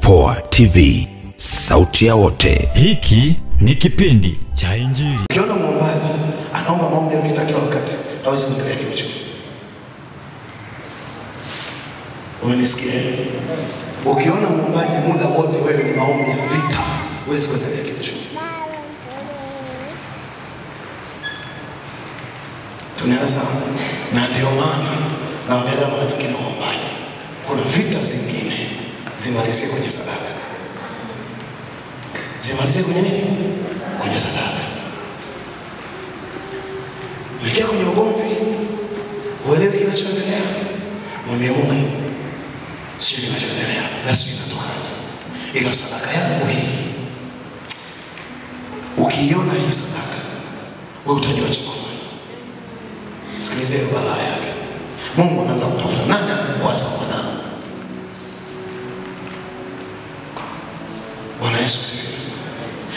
Popoa TV, sauti ya wote. Hiki ni kipindi cha Injili. Ukiona mwombaji anaomba maombi ya vita kila wakati, hawezi kuendelea kiuchumi. Umenisikia? Ukiona mwombaji muda wote wewe ni maombi ya vita, huwezi kuendelea kiuchumi. Tunaanza? Na ndio maana naongelea mara nyingine mwombaji, kuna vita zingine zimalizie kwenye sadaka, zimalizie kwenye nini? Kwenye sadaka. Umeingia kwenye ugomvi, uelewi kinachoendelea, mwambie Mungu, sio kinachoendelea na sio inatokaje, ila sadaka yangu hii, ukiiona hii sadaka, wewe utajua cha kufanya. Sikiliza balaa yake. Mungu anaanza kutafuta nani kwanza mwanao. Yesu asifiwe.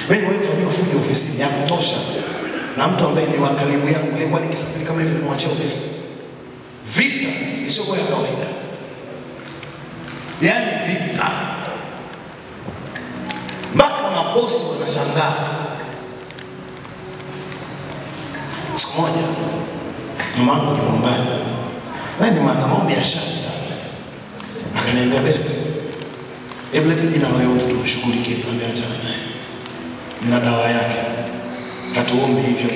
Mimi nimewahi kufanyiwa fujo ofisini ya kutosha na mtu ambaye ni wa karibu yangu, nilikuwa nikisafiri kama hivi, nimwachia ofisi. Vita isiyokuwa ya kawaida, yaani vita, mpaka mabosi wanashangaa. Siku moja mama ni mwombaji, naye ni maana maombi ya sana, akaniambia besti, hebu lete jina la mtu tumshughulikie. Nikamwambia achana naye, na dawa yake, hatuombi hivyo.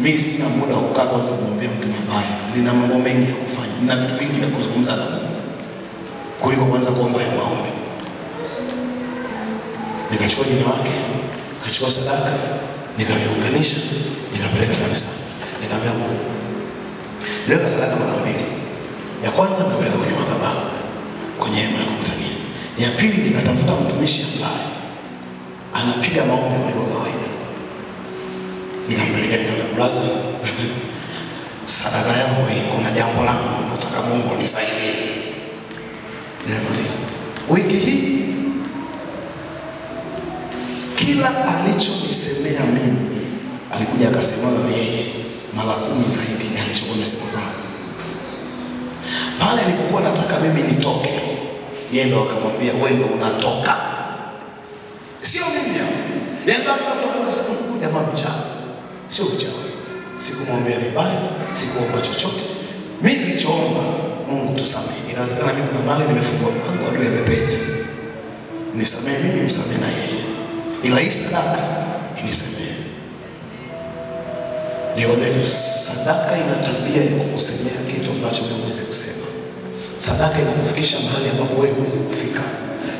Mi sina muda wa kukaa kwanza kumwambia mtu mabaya, nina mambo mengi ya kufanya, nina vitu vingi vya kuzungumza na Mungu kuliko kwanza kuomba ya maombi. Nikachukua jina lake, nikachukua sadaka, nikaviunganisha, nikapeleka kanisa, nikaambia Mungu, niliweka sadaka mara mbili. Ya kwanza nikapeleka kwenye madhabahu, kwenye hema ya kukutania. Ya pili nikatafuta mtumishi ambaye anapiga maombi kuliko kawaida, nikampeleka, nikamwambia brother, sadaka yangu hii, kuna jambo langu nataka Mungu nisaidie. Nimemaliza wiki hii, kila alichonisemea mimi alikuja akasemana na yeye mara kumi zaidi alichokuwa amesema. Pale alipokuwa nataka mimi nitoke, yeye ndo akamwambia wewe unatoka, sio mimi. Yaani ya kutoka kusema jamaa mchawi, sio mchawi. Sikumwambia vibaya, sikuomba chochote. Mimi nilichoomba Mungu tusamehe. Inawezekana mimi kuna mahali nimefungua mlango adui amepenya, nisamehe mimi, msamehe na yeye, ila hii sadaka inisamehe. Niombe sadaka ina tabia ya kukusemea kitu ambacho wewe huwezi kusema. Sadaka inakufikisha mahali ambapo wewe huwezi kufika.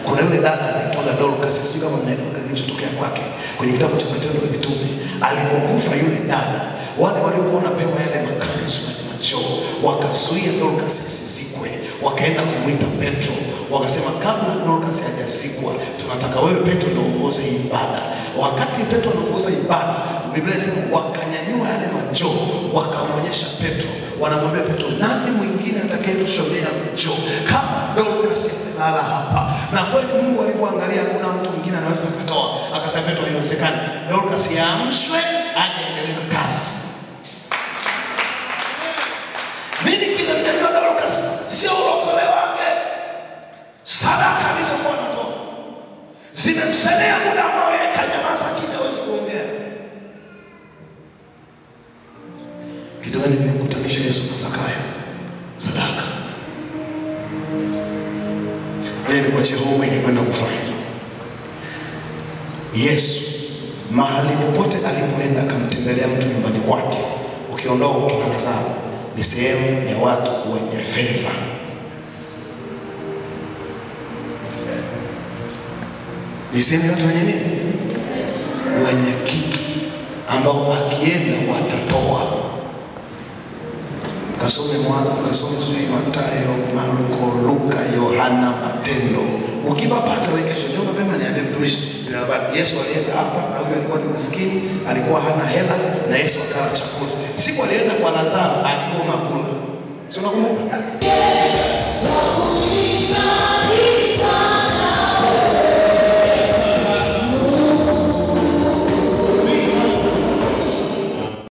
Kuna yule dada anaitwa Dorcas, sijui kama mnaelewa kilichotokea kwake kwenye kitabu cha Matendo ya Mitume. Alipokufa yule dada, wale waliokuwa wanapewa yale makanzu na machoo wakazuia Dorcas asizikwe, wakaenda kumwita Petro, wakasema kabla Dorcas hajazikwa, tunataka wewe Petro ndio uongoze ibada. Wakati Petro anaongoza ibada, Biblia inasema wakanyanyua yale majoo wakamwonyesha Petro, wanamwambia Petro, nani mwingine atakayetushonea majoo kama Dorcas amelala hapa? Na kweli Mungu alivyoangalia, hakuna mtu mwingine anaweza akatoa. Akasema Petro, haiwezekani, Dorcas yaamshwe aje aendelee na kazi. Nini kinamnyanyua Dorcas? Sio ulokole wake, sadaka alizokuwa anatoa zimemsemea kilimkutanisha Yesu Zakayo? Sadaka. Leo nikuachie huu mwenye kwenda kufanya. Yesu mahali popote alipoenda akamtembelea mtu nyumbani kwake, ukiondoa ukina Lazaro, ni sehemu ya watu wenye fedha. Ni sehemu ya watu wenye nini? Wenye kitu ambao akienda watatoa. Kasome mwana, kasome sijui Mathayo, Marko, Luka, Yohana, Matendo. Ukipapata wewe kesho njoo mapema niambie mtumishi, nina habari. Yesu alienda hapa na huyu alikuwa ni maskini, alikuwa hana hela na Yesu akala chakula. Siku alienda kwa Lazaro aligoma kula. Si unakumbuka?